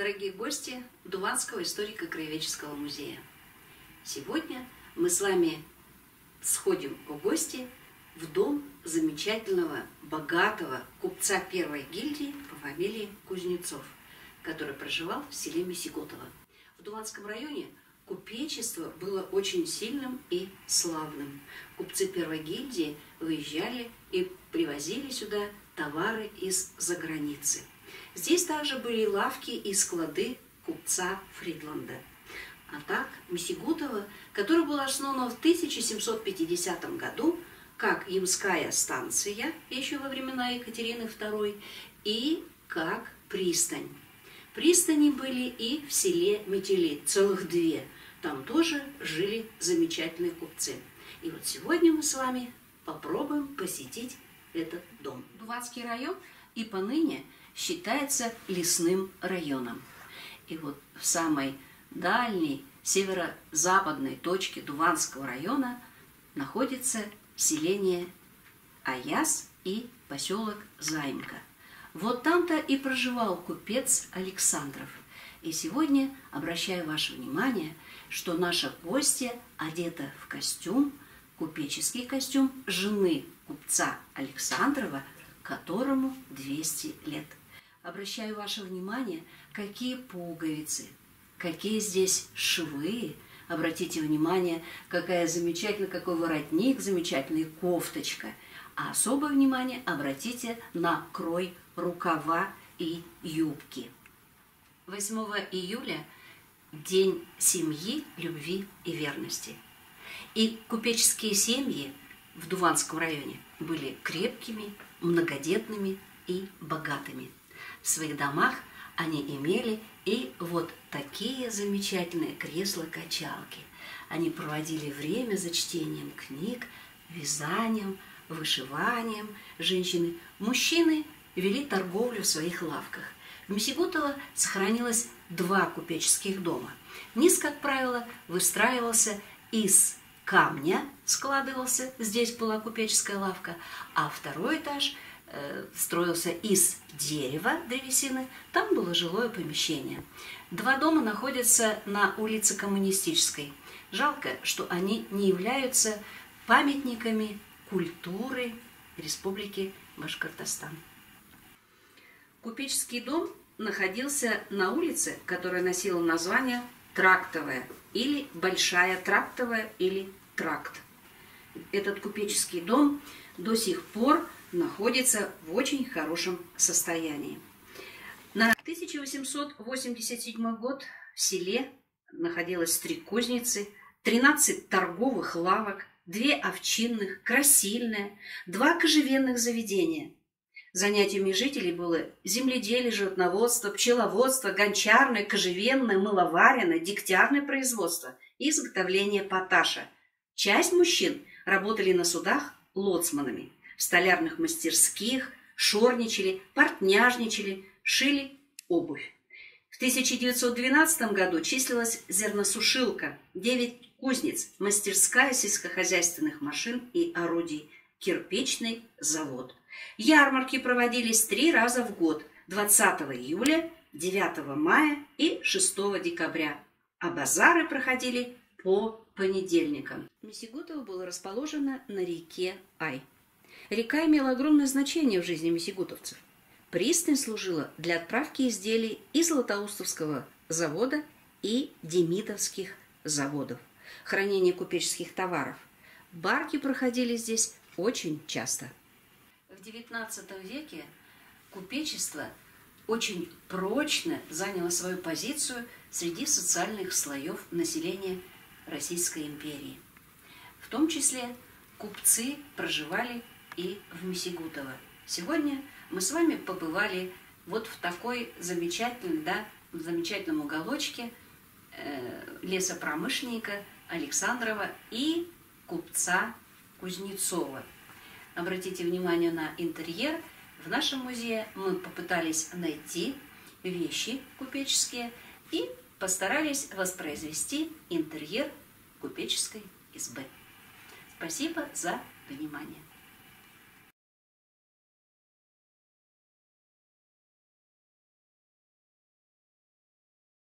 Дорогие гости Дуванского историко-краеведческого музея. Сегодня мы с вами сходим в гости в дом замечательного, богатого купца первой гильдии по фамилии Кузнецов, который проживал в селе Месиготово. В Дуванском районе купечество было очень сильным и славным. Купцы первой гильдии выезжали и привозили сюда товары из-за границы. Здесь также были лавки и склады купца Фридланда. А так, Месигутова, которое было основано в 1750 году как Ямская станция, еще во времена Екатерины II, и как пристань. Пристани были и в селе Метели, целых две. Там тоже жили замечательные купцы. И вот сегодня мы с вами попробуем посетить этот дом. Дуватский район и поныне – считается лесным районом. И вот в самой дальней северо-западной точке Дуванского района находится селение Аяс и поселок Займка. Вот там-то и проживал купец Александров. И сегодня обращаю ваше внимание, что наша гостья одета в костюм, купеческий костюм жены купца Александрова, которому 200 лет. Обращаю ваше внимание, какие пуговицы, какие здесь швы. Обратите внимание, какая замечательная, какой воротник, замечательная кофточка. А особое внимание обратите на крой рукава и юбки. 8 июля – день семьи, любви и верности. И купеческие семьи в Дуванском районе были крепкими, многодетными и богатыми – в своих домах они имели и вот такие замечательные кресла-качалки. Они проводили время за чтением книг, вязанием, вышиванием женщины. Мужчины вели торговлю в своих лавках. В Месигутово сохранилось два купеческих дома. Низ, как правило, выстраивался из камня, складывался, здесь была купеческая лавка, а второй этаж – строился из дерева, древесины, там было жилое помещение. Два дома находятся на улице Коммунистической. Жалко, что они не являются памятниками культуры Республики Башкортостан. Купеческий дом находился на улице, которая носила название Трактовая или Большая Трактовая или Тракт. Этот купеческий дом до сих пор находится в очень хорошем состоянии. На 1887 год в селе находилось три кузницы, 13 торговых лавок, две овчинных, красильная, два кожевенных заведения. Занятиями жителей было земледелие, животноводство, пчеловодство, гончарное, кожевенное, мыловаренное, дегтярное производство и изготовление поташа. Часть мужчин работали на судах лоцманами – в столярных мастерских, шорничали, портняжничали, шили обувь. В 1912 году числилась зерносушилка, 9 кузнец, мастерская сельскохозяйственных машин и орудий, кирпичный завод. Ярмарки проводились три раза в год – 20 июля, 9 мая и 6 декабря, а базары проходили по понедельникам. Месигутово было расположено на реке Ай. Река имела огромное значение в жизни месигутовцев. Пристань служила для отправки изделий из Златоустовского завода и Демидовских заводов, хранение купеческих товаров. Барки проходили здесь очень часто. В XIX веке купечество очень прочно заняло свою позицию среди социальных слоев населения Российской империи. В том числе купцы проживали и в Месигутово. Сегодня мы с вами побывали вот в такой замечательной, да, в замечательном уголочке э, лесопромышленника Александрова и купца Кузнецова. Обратите внимание на интерьер. В нашем музее мы попытались найти вещи купеческие и постарались воспроизвести интерьер купеческой избы. Спасибо за внимание.